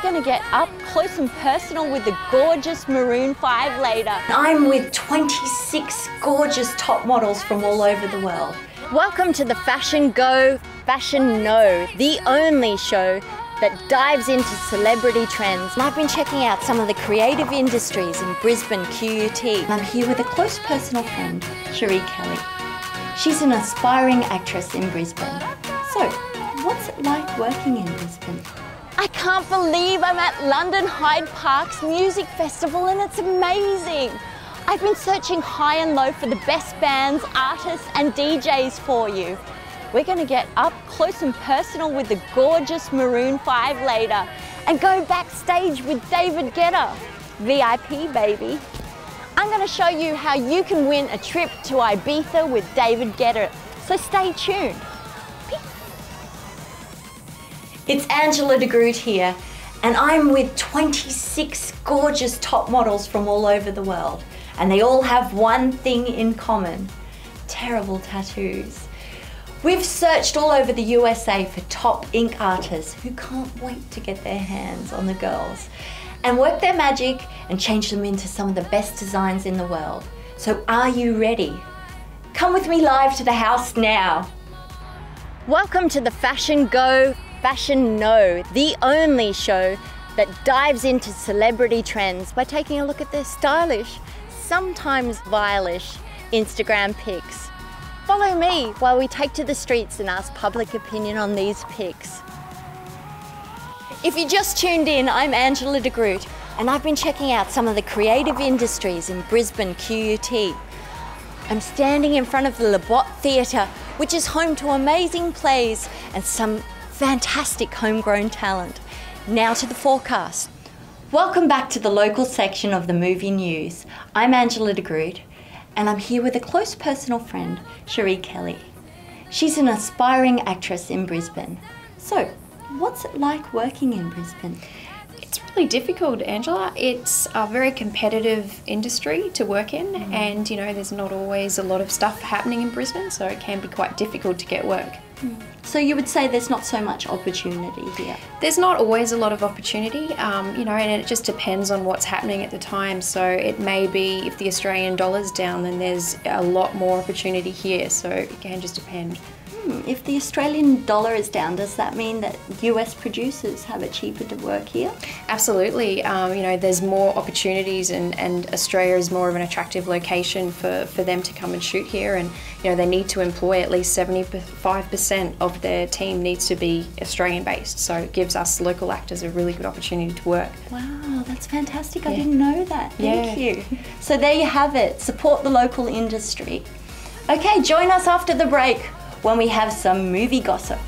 going to get up close and personal with the gorgeous Maroon 5 later. I'm with 26 gorgeous top models from all over the world. Welcome to the Fashion Go, Fashion Know, the only show that dives into celebrity trends. And I've been checking out some of the creative industries in Brisbane QUT. I'm here with a close personal friend, Cherie Kelly. She's an aspiring actress in Brisbane. So, what's it like working in Brisbane? I can't believe I'm at London Hyde Park's music festival and it's amazing. I've been searching high and low for the best bands, artists and DJs for you. We're going to get up close and personal with the gorgeous Maroon 5 later and go backstage with David Guetta. VIP baby. I'm going to show you how you can win a trip to Ibiza with David Guetta. So stay tuned. It's Angela de Groot here, and I'm with 26 gorgeous top models from all over the world. And they all have one thing in common terrible tattoos. We've searched all over the USA for top ink artists who can't wait to get their hands on the girls and work their magic and change them into some of the best designs in the world. So, are you ready? Come with me live to the house now. Welcome to the Fashion Go Fashion No, the only show that dives into celebrity trends by taking a look at their stylish, sometimes vileish Instagram pics. Follow me while we take to the streets and ask public opinion on these pics. If you just tuned in, I'm Angela de Groot and I've been checking out some of the creative industries in Brisbane QUT. I'm standing in front of the La Boite Theatre, which is home to amazing plays and some fantastic homegrown talent. Now to the forecast. Welcome back to the local section of the movie news. I'm Angela de Groot, and I'm here with a close personal friend, Cherie Kelly. She's an aspiring actress in Brisbane. So, what's it like working in Brisbane? It's really difficult, Angela. It's a very competitive industry to work in, mm. and you know, there's not always a lot of stuff happening in Brisbane, so it can be quite difficult to get work. Mm. So you would say there's not so much opportunity here? There's not always a lot of opportunity, um, you know, and it just depends on what's happening at the time. So it may be if the Australian dollar's down, then there's a lot more opportunity here. So it can just depend. Hmm, if the Australian dollar is down, does that mean that US producers have it cheaper to work here? Absolutely. Um, you know, there's more opportunities, and, and Australia is more of an attractive location for, for them to come and shoot here. And you know, they need to employ at least 75% of their team needs to be Australian based. So it gives us local actors a really good opportunity to work. Wow, that's fantastic. Yeah. I didn't know that. Thank yeah. you. So there you have it. Support the local industry. Okay, join us after the break when we have some movie gossip.